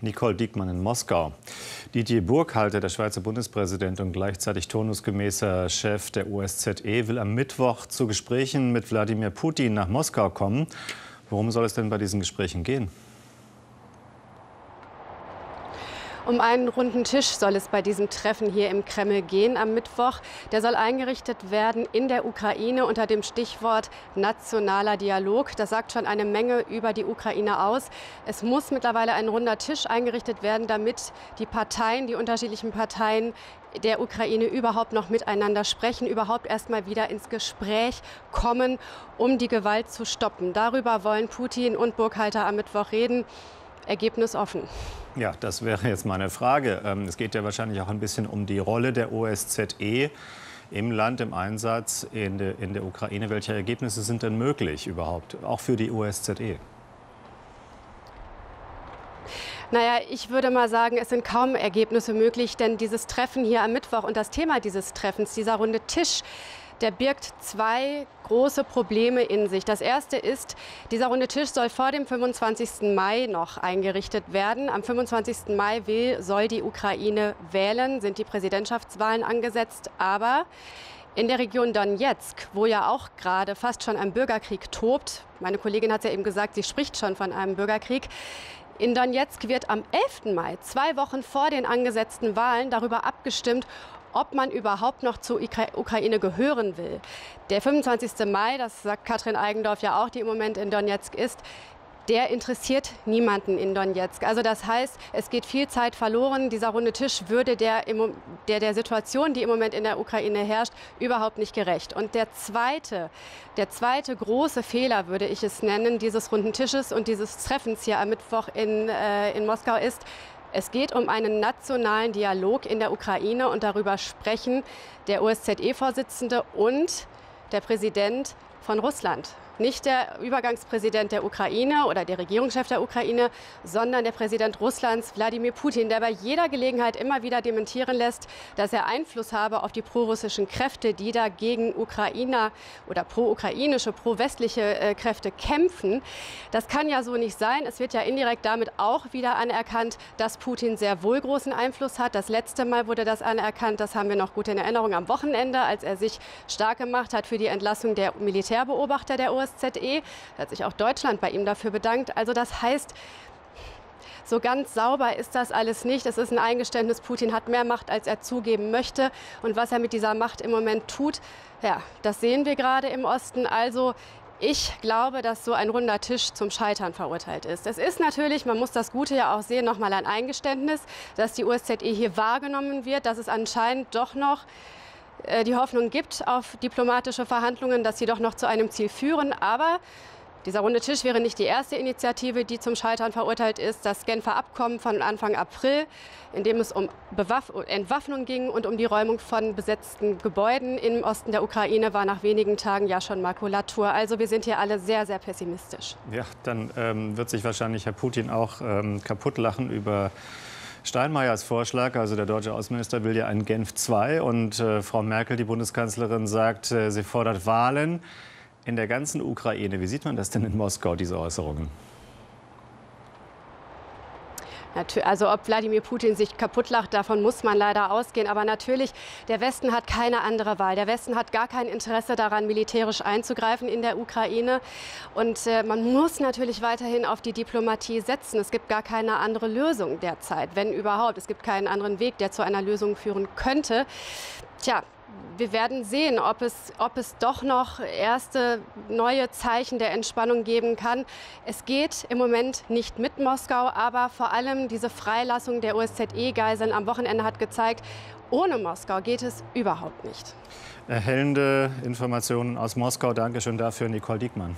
Nicole Diekmann in Moskau. Didier Burkhalter, der Schweizer Bundespräsident und gleichzeitig turnusgemäßer Chef der OSZE, will am Mittwoch zu Gesprächen mit Wladimir Putin nach Moskau kommen. Worum soll es denn bei diesen Gesprächen gehen? Um einen runden Tisch soll es bei diesem Treffen hier im Kreml gehen am Mittwoch. Der soll eingerichtet werden in der Ukraine unter dem Stichwort nationaler Dialog. Das sagt schon eine Menge über die Ukraine aus. Es muss mittlerweile ein runder Tisch eingerichtet werden, damit die Parteien, die unterschiedlichen Parteien der Ukraine überhaupt noch miteinander sprechen, überhaupt erst mal wieder ins Gespräch kommen, um die Gewalt zu stoppen. Darüber wollen Putin und Burkhalter am Mittwoch reden. Ergebnis offen. Ja, das wäre jetzt meine Frage. Ähm, es geht ja wahrscheinlich auch ein bisschen um die Rolle der OSZE im Land, im Einsatz in der, in der Ukraine. Welche Ergebnisse sind denn möglich überhaupt, auch für die OSZE? Naja, ich würde mal sagen, es sind kaum Ergebnisse möglich, denn dieses Treffen hier am Mittwoch und das Thema dieses Treffens, dieser runde Tisch, der birgt zwei große Probleme in sich. Das erste ist, dieser runde Tisch soll vor dem 25. Mai noch eingerichtet werden. Am 25. Mai will, soll die Ukraine wählen, sind die Präsidentschaftswahlen angesetzt. Aber in der Region Donetsk, wo ja auch gerade fast schon ein Bürgerkrieg tobt, meine Kollegin hat ja eben gesagt, sie spricht schon von einem Bürgerkrieg, in Donetsk wird am 11. Mai, zwei Wochen vor den angesetzten Wahlen, darüber abgestimmt, ob man überhaupt noch zur Ukraine gehören will. Der 25. Mai, das sagt Katrin Eigendorf ja auch, die im Moment in Donetsk ist, der interessiert niemanden in Donetsk. Also das heißt, es geht viel Zeit verloren. Dieser runde Tisch würde der, der, der Situation, die im Moment in der Ukraine herrscht, überhaupt nicht gerecht. Und der zweite, der zweite große Fehler, würde ich es nennen, dieses runden Tisches und dieses Treffens hier am Mittwoch in, äh, in Moskau ist, es geht um einen nationalen Dialog in der Ukraine und darüber sprechen der OSZE-Vorsitzende und der Präsident von Russland nicht der Übergangspräsident der Ukraine oder der Regierungschef der Ukraine, sondern der Präsident Russlands, Wladimir Putin, der bei jeder Gelegenheit immer wieder dementieren lässt, dass er Einfluss habe auf die prorussischen Kräfte, die da gegen Ukrainer oder pro-ukrainische, pro-westliche äh, Kräfte kämpfen. Das kann ja so nicht sein. Es wird ja indirekt damit auch wieder anerkannt, dass Putin sehr wohl großen Einfluss hat. Das letzte Mal wurde das anerkannt, das haben wir noch gut in Erinnerung am Wochenende, als er sich stark gemacht hat für die Entlassung der Militärbeobachter der USA. OSZE. Hat sich auch Deutschland bei ihm dafür bedankt. Also das heißt, so ganz sauber ist das alles nicht. Es ist ein Eingeständnis, Putin hat mehr Macht, als er zugeben möchte. Und was er mit dieser Macht im Moment tut, ja, das sehen wir gerade im Osten. Also ich glaube, dass so ein runder Tisch zum Scheitern verurteilt ist. Es ist natürlich, man muss das Gute ja auch sehen, nochmal ein Eingeständnis, dass die OSZE hier wahrgenommen wird, dass es anscheinend doch noch die Hoffnung gibt auf diplomatische Verhandlungen, dass sie doch noch zu einem Ziel führen. Aber dieser runde Tisch wäre nicht die erste Initiative, die zum Scheitern verurteilt ist. Das Genfer Abkommen von Anfang April, in dem es um Bewaff Entwaffnung ging und um die Räumung von besetzten Gebäuden im Osten der Ukraine, war nach wenigen Tagen ja schon Makulatur. Also wir sind hier alle sehr, sehr pessimistisch. Ja, dann ähm, wird sich wahrscheinlich Herr Putin auch ähm, kaputt lachen über Steinmeiers Vorschlag, also der deutsche Außenminister will ja einen Genf II und äh, Frau Merkel, die Bundeskanzlerin, sagt, äh, sie fordert Wahlen in der ganzen Ukraine. Wie sieht man das denn in Moskau, diese Äußerungen? Also ob Wladimir Putin sich kaputtlacht, davon muss man leider ausgehen. Aber natürlich, der Westen hat keine andere Wahl. Der Westen hat gar kein Interesse daran, militärisch einzugreifen in der Ukraine. Und äh, man muss natürlich weiterhin auf die Diplomatie setzen. Es gibt gar keine andere Lösung derzeit, wenn überhaupt. Es gibt keinen anderen Weg, der zu einer Lösung führen könnte. Tja, wir werden sehen, ob es, ob es doch noch erste neue Zeichen der Entspannung geben kann. Es geht im Moment nicht mit Moskau, aber vor allem diese Freilassung der OSZE-Geiseln am Wochenende hat gezeigt, ohne Moskau geht es überhaupt nicht. Erhellende Informationen aus Moskau. Dankeschön dafür, Nicole Diekmann.